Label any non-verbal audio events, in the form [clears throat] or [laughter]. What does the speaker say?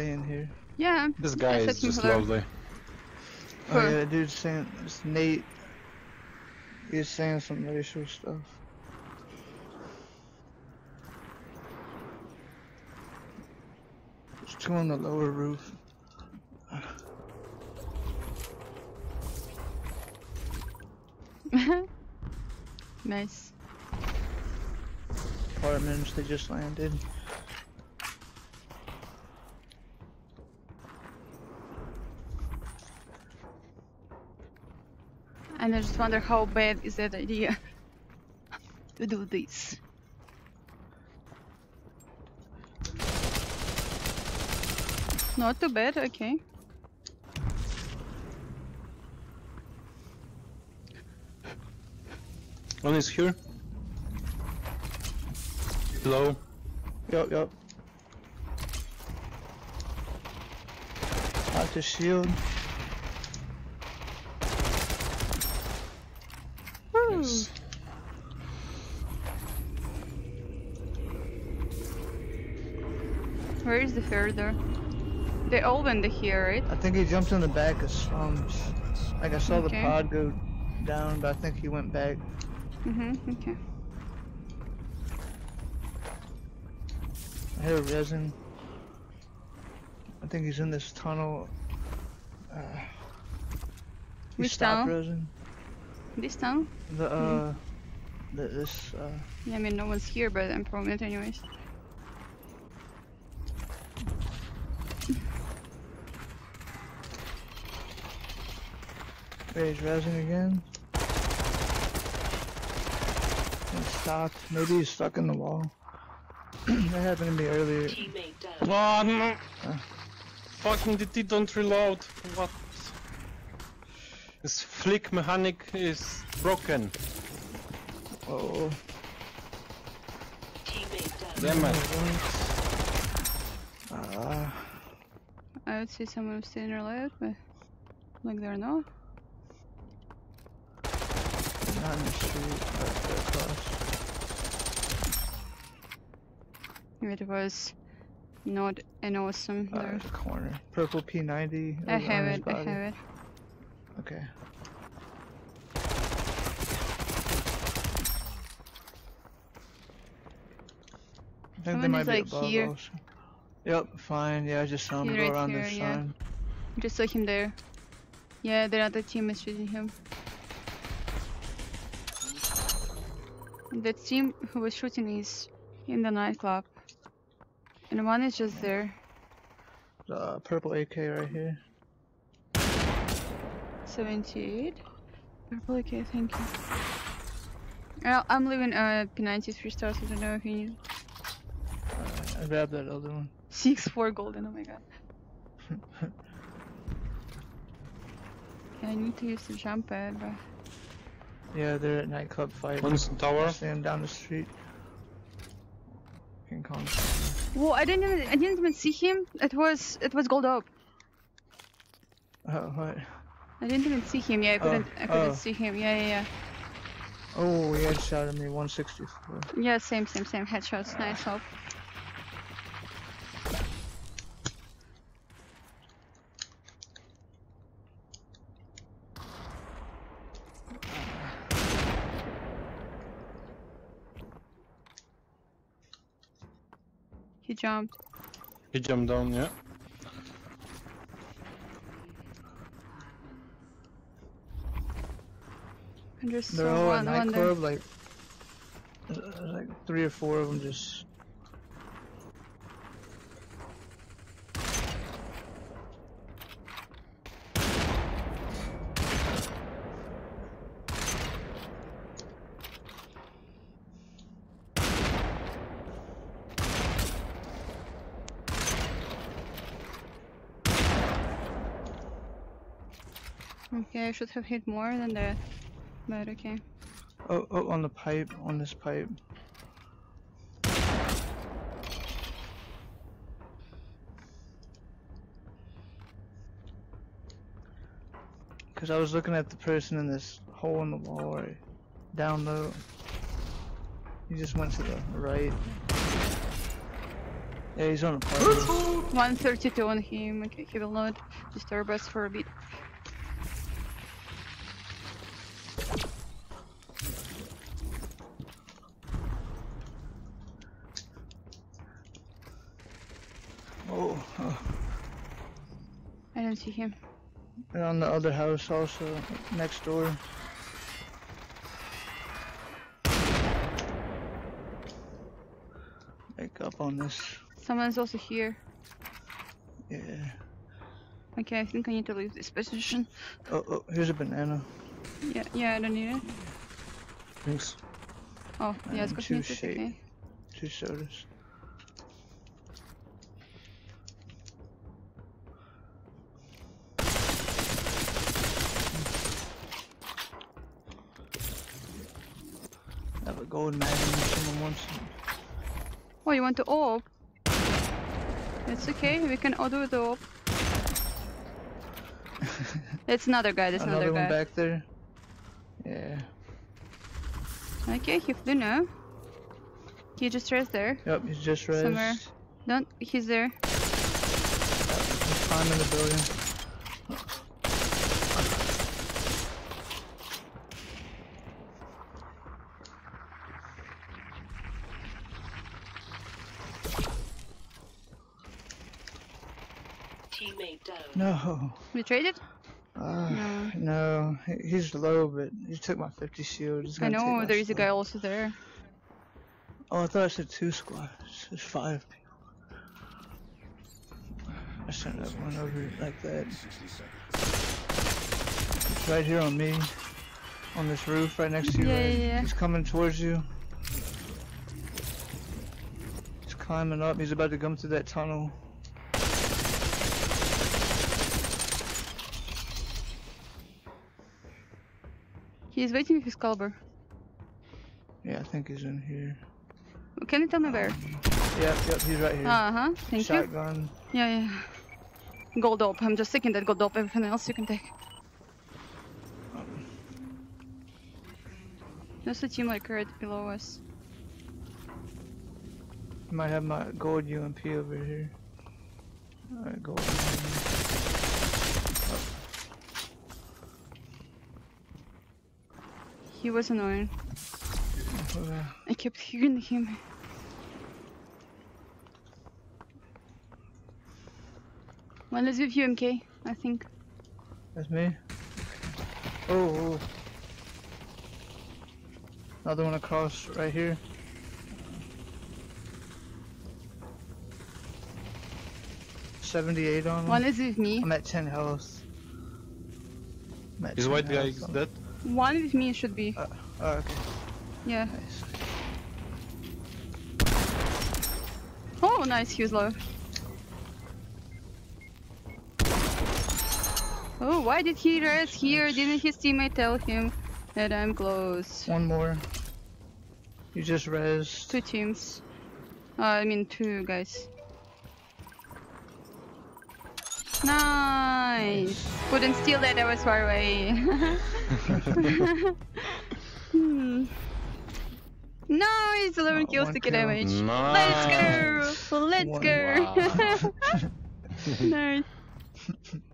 laying here. Yeah. This guy is just hello. lovely. Oh Huh. yeah, that dude's saying it's Nate. He's saying some racial stuff. There's two on the lower roof. [laughs] nice. Apartments they just landed. And I just wonder how bad is that idea [laughs] to do this. Not too bad, okay. One is here. Low. Yup, yup. Out the shield. Where is the further? They all went here, right? I think he jumped in the back of slums. Like I saw Okay. the pod go down, but I think he went back. Mm-hmm, okay. I hear resin. I think he's in this tunnel. Uh, he Which stopped tunnel? resin. This town? The uh, the, this uh, Yeah, I mean, no one's here, but I'm probably it anyways. Raise resin again. And stopped. Maybe he's stuck in the wall. [clears throat] that happened to me earlier. Teammate down. Oh no! Uh. Fucking DT don't reload. What? This flick mechanic is broken. Oh, Teammate down. Damn it. uh, I would say someone was staying alive, but like they're not. not in the street, but they're across. It was not an awesome. Uh, there. corner. Purple P90. I have his it, I have it. Okay. I think they might be like, above here. also. Yep, fine. Yeah, I just saw him go right around here, this yeah. sign. Just saw him there. Yeah, the other team is shooting him. The team who was shooting is in the nightclub. And one is just there. Uh, purple AK right here. 78. Purple AK, thank you. I'm leaving uh, P93 stars, I don't know if you need. Alright, I grabbed that other one. 6 4 golden, oh my god. I need to use the jump pad, but. Yeah, they're at nightclub fighting. One's in tower. Stand down the street. King Kong. Whoa, I didn't even, I didn't even see him. It was it was gold up. Oh, what? I didn't even see him. Yeah, I Oh, couldn't I couldn't oh. see him. Yeah, yeah, yeah. Oh, he headshot at me. 164. Yeah, same, same, same. Headshots. Nice help. He jumped. He jumped down, yeah. I just They're saw all one, one there. nightclub, like, there's there's like three or four of them just. Okay, I should have hit more than that. But okay. Oh, oh, on the pipe, on this pipe. Cause I was looking at the person in this hole in the wall right down low. He just went to the right. Yeah, he's on the pipe. 132 on him. Okay, he will not disturb us for a bit. Oh, oh. I don't see him. And on the other house also, next door. Make up on this. Someone's also here. Yeah. Okay, I think I need to leave this position. Oh, oh, here's a banana. Yeah, yeah, I don't need it. Thanks. Oh, yeah, it's got two me. It's shake. okay. Two sodas. Have a gold if someone wants it. Oh, you want to op? It's okay, we can all do the op. [laughs] It's another guy, that's Another another, one guy. back there. Yeah. Okay, he flew now. He just rests there. Yep, he's just res. Somewhere. Don't, he's there. He's climbing the building. No. We traded? Uh, No. no. he- He's low, but he took my 50 shield. He's I know, there is a guy also there. Oh, I thought I said two squads. There's five people. I shouldn't have went over like that. He's right here on me. On this roof right next to you. Yeah, right? yeah, yeah. He's coming towards you. He's climbing up. He's about to come through that tunnel. He's waiting with his caliber. Yeah, I think he's in here. Can you tell me where? Yep, yep, he's right here. Uh huh, thank you. Shotgun. Yeah, yeah. Gold op. I'm just taking that gold op. Everything else you can take. There's a team like right below us. Might have my gold UMP over here. Alright, gold. He was annoying. I kept hearing him. One is with UMK, I think. That's me. Oh, oh. Another one across right here. Seventy-eight on. One is with me. I'm at ten health. At This 10 white guy health is on- dead. One with me should be. Oh, okay, Yeah. nice. Oh, nice. He was low. Oh, why did he rest here? Didn't his teammate tell him that I'm close? One more. You just res. Two teams. Uh, I mean, two guys. Nice. Couldn't steal that. I was far away. hmm. Nice. 11 Oh, kills, 2 kill. damage. Nice. Let's go. [laughs] Let's One- go. Wow. [laughs] nice. [laughs]